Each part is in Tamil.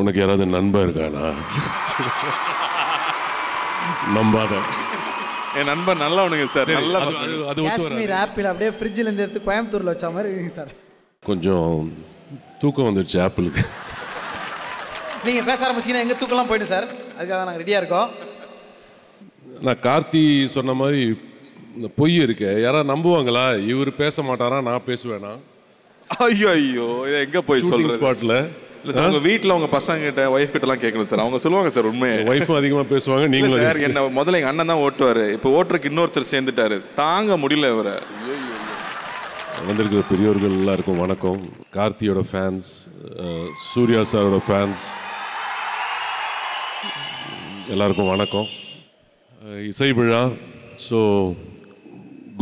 உனக்கு யாராவது நண்பன் இருக்கானா நம்பாத. என் நண்பன் நல்லவனுங்க சார். சரி, நல்ல அது-. காஷ்மீர் ஆப்பிள் அப்படியே ஃப்ரிட்ஜில் இருந்து எடுத்து கோயம்புத்தூரில் வச்ச மாதிரி இருக்குங்க சார். கொஞ்சம் தூக்கம் வந்துருச்சு ஆப்பிளுக்கு நீங்கள் பேச ஆரம்பிச்சீங்கன்னா எங்கள் தூக்கம்லாம் போயிடும் சார்? அதுக்காக நாங்கள் ரெடியாக இருக்கோம். நான் கார்த்தி சொன்ன மாதிரி இந்த பொய் இருக்கு. யாராவது நம்புவாங்களா? இவர் பேச மாட்டாரா? நான் பேசுவேனா? ஐயோ ஐயோ இதை எங்க போய் ஷூட்டிங் சொல்றது? ஸ்பாட்ல இல்ல சார் உங்க வீட்ல உங்க பசங்க கிட்ட ஒய்ஃப் கிட்ட எல்லாம் கேட்கணும் சார். அவங்க சொல்லுவாங்க சார் உண்மையை. ஒய்ஃபும் அதிகமாக பேசுவாங்க நீங்களும் சார் என்ன முதல்ல எங்க அண்ணன் தான் ஓட்டுவாரு. இப்போ ஓட்டுறதுக்கு இன்னொருத்தர் சேர்ந்துட்டாரு. தாங்க முடியல இவரை. வந்திருக்கிற பெரியோர்கள் எல்லாருக்கும் வணக்கம். கார்த்தியோட ஃபேன்ஸ் சூர்யா சாரோட ஃபேன்ஸ் எல்லாருக்கும் வணக்கம். இசை விழா ஸோ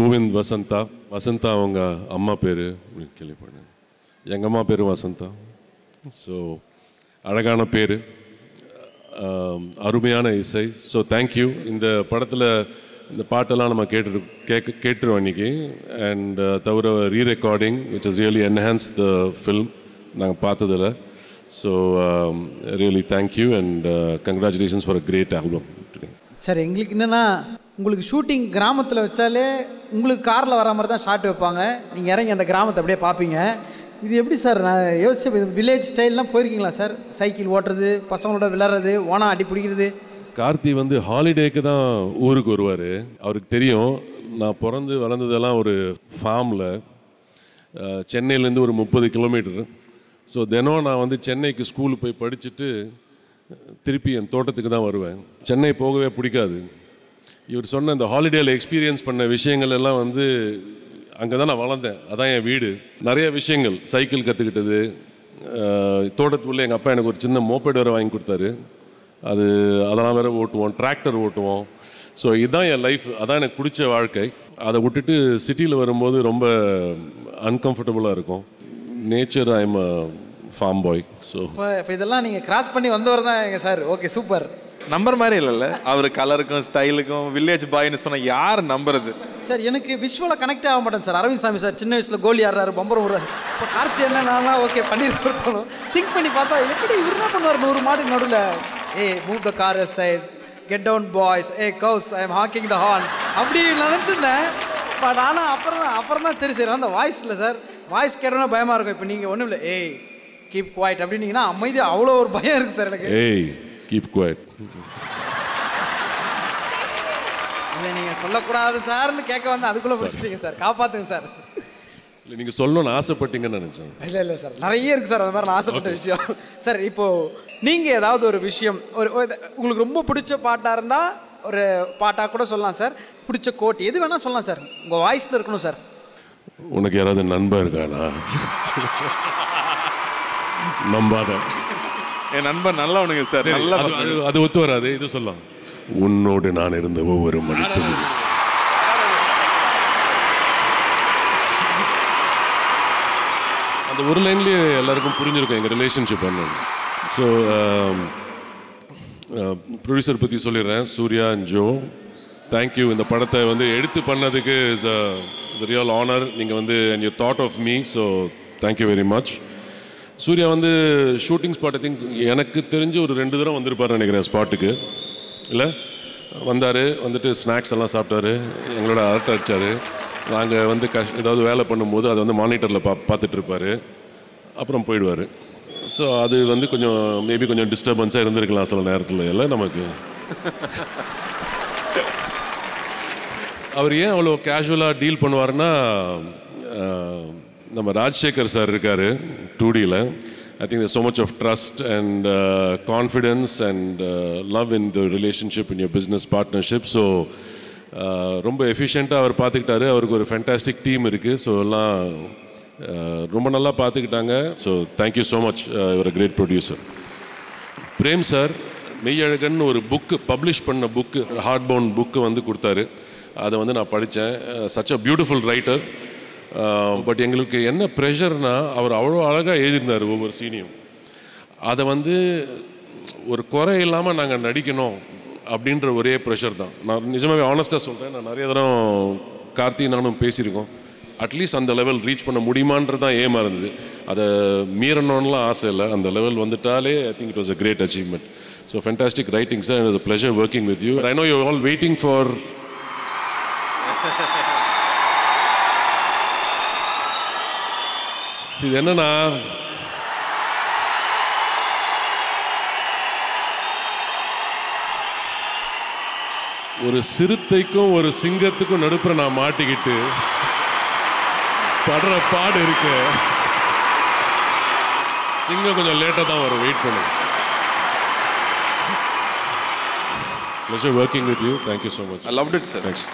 கோவிந்த் வசந்தா. வசந்தா அவங்க அம்மா பேர் அப்படின்னு கேள்விப்பட்டேன். எங்கள் அம்மா பேர் வசந்தா? ஸோ அழகான பேர். அருமையான இசை. ஸோ தேங்க்யூ இந்த படத்தில் இந்த பாட்டெல்லாம் நம்ம கேட்டு கேட்க கேட்டுருவோம் இன்றைக்கி அண்ட் uh, தவிர re recording which is really enhance the film நாங்கள் பார்த்ததில் so really thank you and congratulations for a great album sir எங்களுக்கு என்னென்னா உங்களுக்கு ஷூட்டிங் கிராமத்தில் வச்சாலே உங்களுக்கு காரில் வர மாதிரி தான் ஷாட் வைப்பாங்க. நீங்கள் இறங்கி அந்த கிராமத்தை அப்படியே பார்ப்பீங்க. இது எப்படி சார்? நான் யோசிச்சு வில்லேஜ் ஸ்டைல்லாம் போயிருக்கீங்களா சார்? சைக்கிள் ஓட்டுறது பசங்களோட விளையாடுறது ஓனா அடி பிடிக்கிறது. கார்த்தி வந்து ஹாலிடேக்கு தான் ஊருக்கு வருவார். அவருக்கு தெரியும். நான் பிறந்து வளர்ந்ததெல்லாம் ஒரு ஃபார்மில் சென்னையிலேருந்து ஒரு முப்பது கிலோமீட்டர் ஸோ தினம் நான் வந்து சென்னைக்கு ஸ்கூலுக்கு போய் படிச்சுட்டு திருப்பி என் தோட்டத்துக்கு தான் வருவேன். சென்னை போகவே பிடிக்காது. இவர் சொன்ன இந்த ஹாலிடேயில் எக்ஸ்பீரியன்ஸ் பண்ண விஷயங்கள் எல்லாம் வந்து அங்கே தான் நான் வளர்ந்தேன். அதான் என் வீடு. நிறைய விஷயங்கள். சைக்கிள் கற்றுக்கிட்டது தோட்டத்துக்குள்ளே எங்கள் அப்பா எனக்கு ஒரு சின்ன மோப்பேடு வேறு வாங்கி கொடுத்தாரு. அது அதெல்லாம் வேற ஓட்டுவோம். டிராக்டர் ஓட்டுவோம். ஸோ இதுதான் என் லைஃப் அதான் எனக்கு பிடிச்ச வாழ்க்கை. அதை விட்டுட்டு சிட்டியில் வரும்போது ரொம்ப அன்கம்ஃபர்டபுளாக இருக்கும். Nature I am farm boy so இப்போ இதெல்லாம் நீங்கள் கிராஸ் பண்ணி வந்தவர் தான் எங்கள் சார் ஓகே சூப்பர் நம்பர் மாதிரி இல்லைல்ல. அவர் கலருக்கும் ஸ்டைலுக்கும் வில்லேஜ் பாய்னு சொன்னா யார் நம்புறது? சார் எனக்கு விஷுவலாக கனெக்ட் ஆக மாட்டேன் சார். அரவிந்த் சாமி சார் சின்ன வயசில் கோலி ஆடுறாரு பம்பரம் விடுறாரு இப்போ கார்த்தி என்ன நான்லாம் ஓகே பண்ணிட்டு தோணும் திங்க் பண்ணி பார்த்தா எப்படி இவர் என்ன பண்ணுவார்? நூறு மாட்டுக்கு நடுவில். Hey move the car side get down boys hey cows I am honking the horn அப்படி நினச்சிருந்தேன். பட் ஆனால் அப்புறம் தான் அப்புறம் தான் தெரியும் சார். அந்த வாய்ஸ் இல்லை சார். வாய்ஸ் கேட்டோன்னா பயமாக இருக்கும். இப்போ நீங்கள் ஒன்றும் இல்லை. ஏய் கீப் குவாய்ட் அப்படின்னீங்கன்னா அமைதியாக அவ்வளோ ஒரு பயம் இருக்குது சார் எனக்கு. ஏய் கீப் குவைட் இதை நீங்கள் சொல்லக்கூடாது சார்னு கேட்க வந்து அதுக்குள்ளே பிடிச்சிட்டீங்க சார். காப்பாற்றுங்க சார். இல்லை நீங்கள் சொல்லணும்னு ஆசைப்பட்டீங்கன்னு நினச்சேன். இல்லை இல்லை சார். நிறைய இருக்குது சார். அது மாதிரி நான் ஆசைப்பட்ட விஷயம். சார் இப்போது நீங்கள் ஏதாவது ஒரு விஷயம் ஒரு உங்களுக்கு ரொம்ப பிடிச்ச பாட்டாக இருந்தால் ஒரு பாட்டாக கூட சொல்லலாம் சார். பிடிச்ச கோட் எது வேணால் சொல்லலாம் சார். உங்கள் வாய்ஸில் இருக்கணும் சார். உனக்கு யாராவது நண்பன் இருக்கானா நம்பாத. என் நண்பன் நல்லவனுங்க சார் சரி, நல்ல. அது- அது ஒத்து வராது இது சொல்லலாம். உன்னோடு நான் இருந்த ஒவ்வொரு மணித்துளி அந்த ஒரு லைன்லேயே எல்லாருக்கும் புரிஞ்சிருக்கும் எங்கள் ரிலேஷன்ஷிப் என்ன ஸோ ப்ரொடியூசர் பற்றி சொல்லிடுறேன். சூர்யா அண்ட் ஜோ தேங்க்யூ இந்த படத்தை வந்து எடுத்து பண்ணதுக்கு இஸ் இஸ் ரியல் ஆனர் நீங்கள் வந்து and you thought of me so thank you very much Suriya வந்து ஷூட்டிங் ஸ்பாட் ஐ திங்க் எனக்கு தெரிஞ்சு ஒரு ரெண்டு தூரம் வந்திருப்பார் நினைக்கிறேன் ஸ்பாட்டுக்கு. இல்லை? வந்தார் வந்துட்டு ஸ்நாக்ஸ் எல்லாம் சாப்பிட்டாரு எங்களோட அரட்டை அடித்தார் நாங்கள் வந்து கஷ் ஏதாவது வேலை பண்ணும்போது அதை வந்து மானிட்டரில் பா பார்த்துட்ருப்பார் அப்புறம் போயிடுவார். ஸோ அது வந்து கொஞ்சம் மேபி கொஞ்சம் டிஸ்டர்பன்ஸாக இருந்திருக்கலாம் சில நேரத்தில் இல்லை நமக்கு? அவர் ஏன் அவ்வளோ கேஷுவலாக டீல் பண்ணுவார்னா நம்ம ராஜசேகர் சார் இருக்கார் டூடியில் I think so much of trust and confidence and love in the relationship in your business partnership so ரொம்ப எஃபிஷியண்ட்டாக அவர் பார்த்துக்கிட்டாரு அவருக்கு ஒரு ஃபென்டாஸ்டிக் டீம் இருக்குது ஸோ எல்லாம் uh, ரொம்ப நல்லா பார்த்துக்கிட்டாங்க so thank you so much இவர் great producer Prem sir Meiyazhagan ஒரு புக்கு பப்ளிஷ் பண்ண புக்கு ஹார்ட் பவுன் புக்கு வந்து கொடுத்தாரு. அதை வந்து நான் படித்தேன் such a beautiful writer Um, but எங்களுக்கு என்ன ப்ரெஷர்னால் அவர் அவ்வளோ அழகாக எழுதியிருந்தார் ஒவ்வொரு சீனியும் அதை வந்து ஒரு குறை இல்லாமல் நாங்கள் நடிக்கணும் அப்படின்ற ஒரே ப்ரெஷர் தான். நான் நிஜமாகவே ஆனஸ்ட்டாக சொல்கிறேன் நான் நிறைய தரம் கார்த்தி நானும் பேசியிருக்கோம். அட்லீஸ்ட் அந்த லெவல் ரீச் பண்ண முடியுமான்றது தான் ஏமா இருந்தது. அதை மீறணும்லாம் ஆசை இல்லை. அந்த லெவல் வந்துட்டாலே I think it was a great achievement so fantastic writing sir it pleasure working with you I know you all waiting for இது என்னன்னா ஒரு சிறுத்தைக்கும் ஒரு சிங்கத்துக்கும் நடுப்புற நான் மாட்டிக்கிட்டு படுற பாடு இருக்கு. சிங்கம் கொஞ்சம் லேட்டாக தான் வரும். வெயிட் பண்ணுங்க. Working with you thank you so much I loved it sir thanks